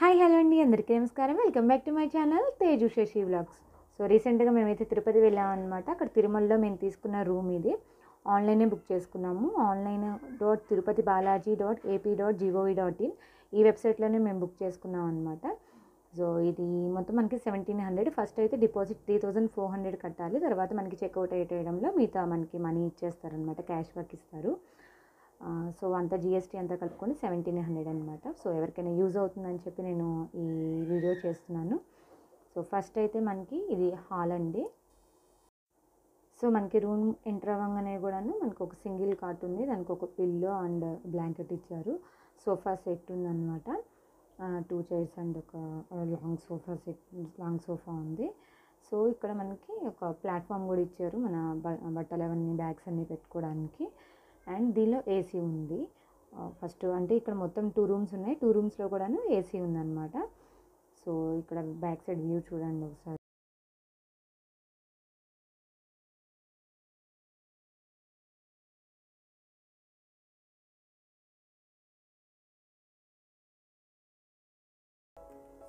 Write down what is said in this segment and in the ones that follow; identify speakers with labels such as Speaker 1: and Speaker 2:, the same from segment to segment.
Speaker 1: Hi hello అండి. అందరికీ నమస్కారం. Welcome back to my channel Teju Sashi vlogs. So రీసెంట్గా మేమైతే తిరుపతి వెళ్ళామన్నమాట. అక్కడ తిరుమలలో మేము తీసుకున్న రూమ్ ఇది. ఆన్లైనే బుక్ చేసుకున్నాము. Online dot Tirupati Balaji dot AP dot G O V dot in ఈ వెబ్సైట్లోనే మేము బుక్ చేసుకున్నాం అనమాట సో ఇది మొత్తం మనకి సెవెంటీన్ హండ్రెడ్. ఫస్ట్ అయితే deposit three thousand four hundred కట్టాలి. తర్వాత మనకి చెక్అవుట్ అయ్యేయడంలో మిగతా మనకి మనీ ఇచ్చేస్తారనమాట క్యాష్ వర్క్ ఇస్తారు. సో అంతా జిఎస్టీ అంతా కలుపుకొని సెవెంటీన్ హండ్రెడ్ అనమాట సో ఎవరికైనా యూజ్ అవుతుందని చెప్పి నేను ఈ వీడియో చేస్తున్నాను. సో ఫస్ట్ అయితే మనకి ఇది హాల్ అండి. సో మనకి రూమ్ ఎంటర్ అవ్వగానే కూడాను మనకు ఒక సింగిల్ కాట్ ఉంది. దానికి ఒక పిల్లో అండ్ బ్లాంకెట్ ఇచ్చారు. సోఫా సెట్ ఉందన్నమాట. టూ చైర్స్ అండ్ ఒక long sofa set long sofa ఉంది. సో ఇక్కడ మనకి ఒక ప్లాట్ఫామ్ కూడా ఇచ్చారు మన బ- బట్టలు అవన్నీ బ్యాగ్స్ అన్నీ పెట్టుకోవడానికి. అండ్ దీనిలో ఏసీ ఉంది. ఫస్ట్ అంటే ఇక్కడ మొత్తం టూ రూమ్స్ ఉన్నాయి. టూ రూమ్స్లో కూడాను ఏసీ ఉందన్నమాట. సో ఇక్కడ బ్యాక్ సైడ్ వ్యూ చూడండి ఒకసారి.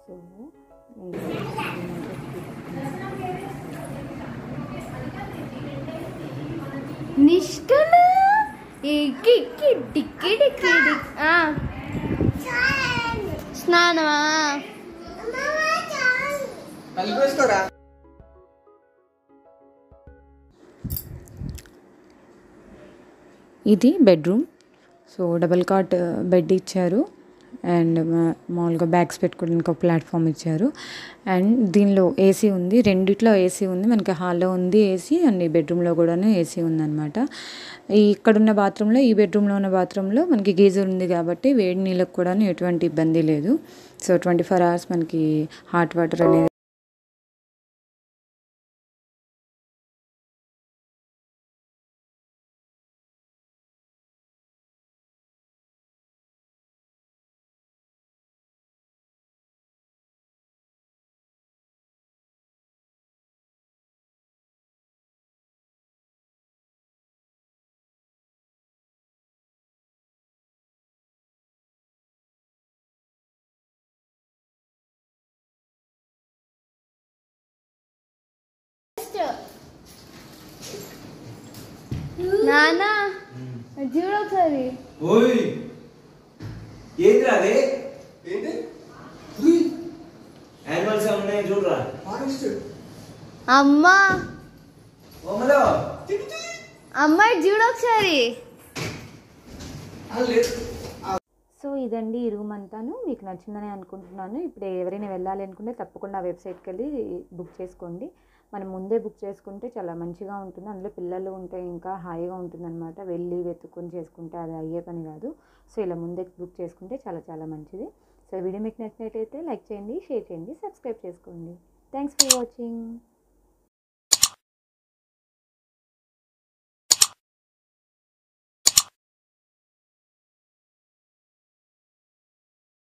Speaker 1: సో
Speaker 2: నిష్ డిక్కి డిక్కి. స్నానమా?
Speaker 1: ఇది bedroom. So double cot bed ఇచ్చారు. అండ్ మామూలుగా బ్యాగ్స్ పెట్టుకోవడానికి ఒక ప్లాట్ఫామ్ ఇచ్చారు. అండ్ దీనిలో ఏసీ ఉంది. రెండిట్లో ఏసీ ఉంది. మనకి హాల్లో ఉంది ఏసీ అండ్ ఈ బెడ్రూమ్లో కూడాను ఏసీ ఉందన్నమాట. ఈ ఇక్కడున్న బాత్రూంలో ఈ బెడ్రూమ్లో ఉన్న బాత్రూంలో మనకి గీజర్ ఉంది కాబట్టి వేడి నీళ్ళకు కూడాను ఎటువంటి ఇబ్బంది లేదు. సో ట్వంటీ ఫోర్ అవర్స్ మనకి హాట్ వాటర్ అనేది
Speaker 2: నానా? చూడు ఒకసారి.
Speaker 3: ఓయ్! ఏంటి అదే? ఏంటి యానిమల్స్ ఉన్నాయి చూడరా? ఫారెస్ట్
Speaker 2: అమ్మా!
Speaker 3: ఓమలో!
Speaker 2: అమ్మాయి చూడు ఒకసారి.
Speaker 1: సో ఇదండి ఈ రూమ్ అంతాను. మీకు నచ్చిందని అనుకుంటున్నాను. ఇప్పుడు ఎవరైనా వెళ్ళాలి అనుకుంటే తప్పకుండా ఆ వెబ్సైట్కి వెళ్ళి బుక్ చేసుకోండి. మనం ముందే బుక్ చేసుకుంటే చాలా మంచిగా ఉంటుంది. అందులో పిల్లలు ఉంటే ఇంకా హాయిగా ఉంటుంది అనమాట వెళ్ళి వెతుక్కొని చేసుకుంటే అది అయ్యే పని కాదు. సో ఇలా ముందే బుక్ చేసుకుంటే చాలా చాలా మంచిది. సో వీడియో మీకు నచ్చినట్టయితే లైక్ చేయండి షేర్ చేయండి సబ్స్క్రైబ్ చేసుకోండి. Thanks for watching.